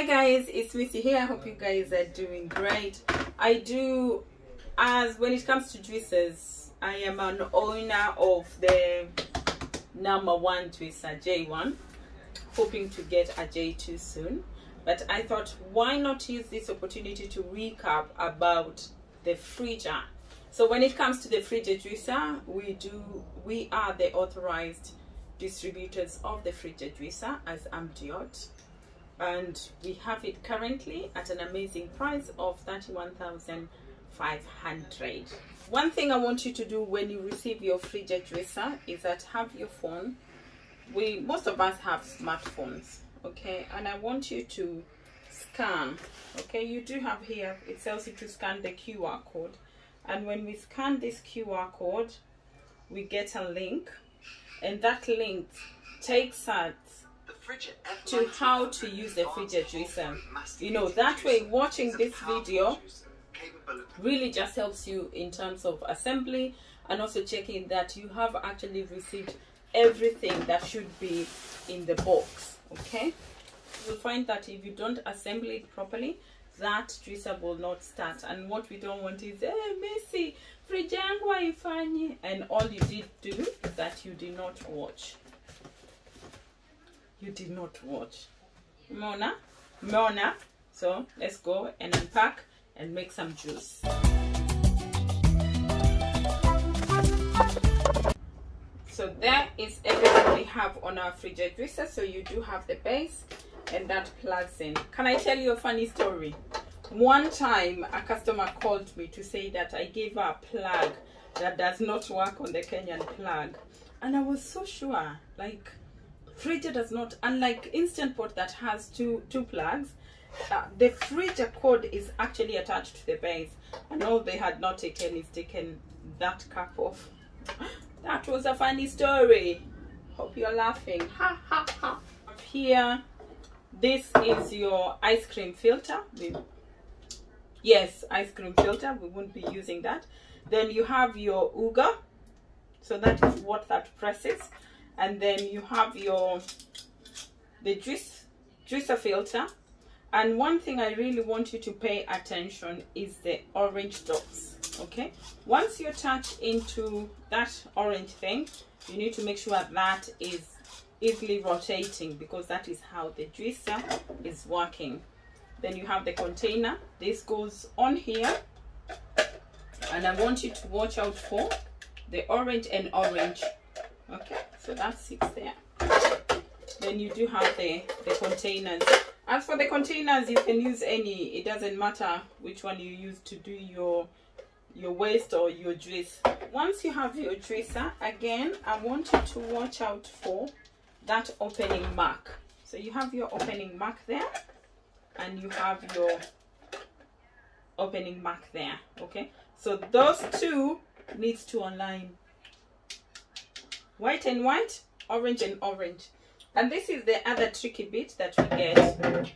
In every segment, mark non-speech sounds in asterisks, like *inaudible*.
hi guys. It's missy here. I hope you guys are doing great. I do as when it comes to juices i am an owner of the number one juicer j1 hoping to get a j2 soon. But i thought why not use this opportunity to recap about the Frigia so when it comes to the Frigia juicer we do we are the authorized distributors of the Frigia juicer as Armdeot and we have it currently at an amazing price of 31,500 one thing I want you to do when you receive your Frigia juicer is that have your phone. We most of us have smartphones okay? And I want you to scan okay? You do have here it tells you to scan the QR code. And when we scan this QR code we get a link. And that link takes us to how to use the Frigia juicer. you know that way watching this video really just helps you in terms of assembly and also checking that you have actually received everything that should be in the box okay? You'll find that if you don't assemble it properly that juicer will not start. And what we don't want is hey Missy fridge yangu haifanyi and all you did do is that you did not watch you did not watch. Mona Mona. So let's go and unpack and make some juice. So there is everything we have on our Frigia juicer. So you do have the base and that plugs in. Can i tell you a funny story? One time a customer called me to say that i gave her a plug that does not work on the kenyan plug. And i was so sure like Frigia does not unlike instant pot that has two two plugs uh, the Frigia cord is actually attached to the base. And all they had not taken is taken that cap off. *laughs* That was a funny story. Hope you're laughing. Ha ha ha. Here this is your ice cream filter. We, yes ice cream filter. We won't be using that. Then you have your auger. So that is what that presses and then you have your the juice juicer filter. And one thing i really want you to pay attention is the orange dots okay? Once you touch into that orange thing you need to make sure that is easily rotating because that is how the juicer is working. Then you have the container. This goes on here. And i want you to watch out for the orange and orange okay so that sits there. Then you do have the the containers. As for the containers you can use any. It doesn't matter which one you use to do your your waste or your juice once you have your dresser again i want you to watch out for that opening mark. So you have your opening mark there and you have your opening mark there okay? So those two needs to align white and white orange and orange. And this is the other tricky bit that we get.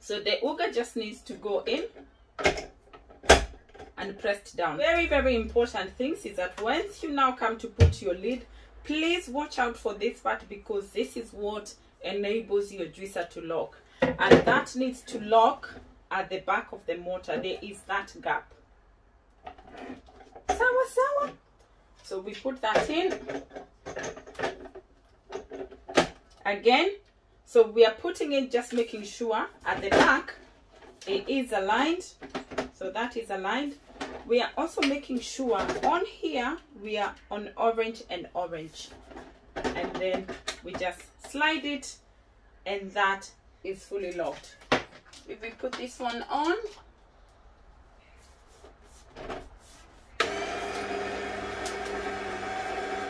So the auger just needs to go in and pressed down. Very very important things is that once you now come to put your lid please watch out for this part because this is what enables your juicer to lock. And that needs to lock at the back of the motor there is that gap. Sawa sawa so we put that in. Again so we are putting it just making sure at the back it is aligned. So that is aligned. We are also making sure on here we are on orange and orange. And then we just slide it and that is fully locked. If we put this one on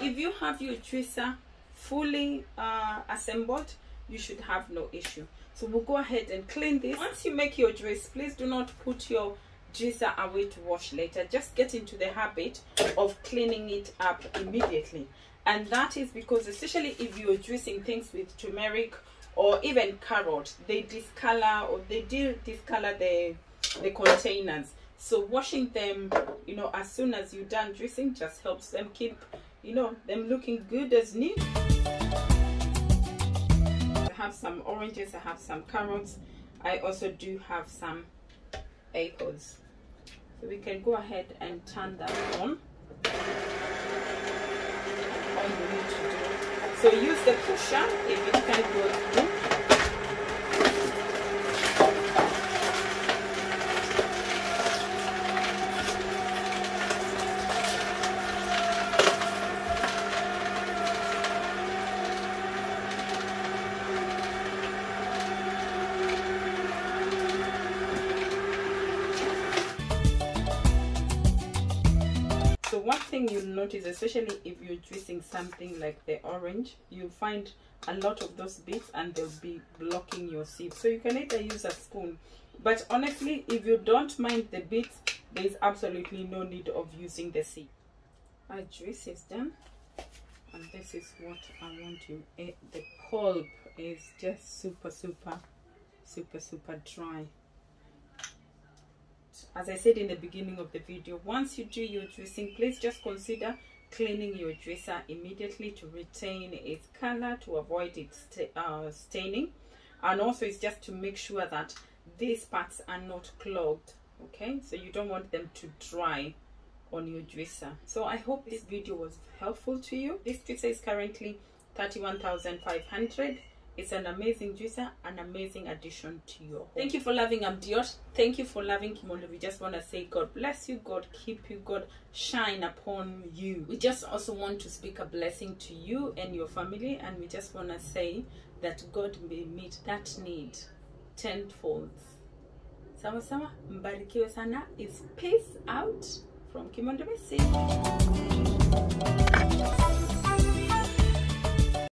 if you have your juicer fully uh, assembled you should have no issue. So we'll go ahead and clean this. Once you make your juice please do not put your juicer away to wash later. Just get into the habit of cleaning it up immediately. And that is because especially if you're juicing things with turmeric or even carrot they discolor or they do discolor the the containers. So washing them you know as soon as you're done juicing just helps them keep you know them looking good as new I have some oranges I have some carrots I also do have some apples. So we can go ahead and turn that on. So use the pusher if it can go through. One thing you'll notice, especially if you're juicing something like the orange, you'll find a lot of those bits and they'll be blocking your sieve. So you can either use a spoon. But honestly, if you don't mind the bits, there's absolutely no need of using the sieve. My juice is done. And this is what I want you. It, the pulp is just super, super, super, super dry as I said in the beginning of the video, once you do your dressing please just consider cleaning your dresser immediately to retain its color, to avoid it st uh, staining. And also it's just to make sure that these parts are not clogged, okay? So you don't want them to dry on your dresser So I hope this video was helpful to you. This juicer is currently 31,500 it's an amazing juicer, an amazing addition to your home. Thank you for loving Armdeot. Thank you for loving Kimondo. We just want to say God bless you, God keep you, God shine upon you. We just also want to speak a blessing to you and your family, and we just want to say that God may meet that need tenfold. Sawa sawa, mbarikiwe sana. Is peace out from Kimondo Missy.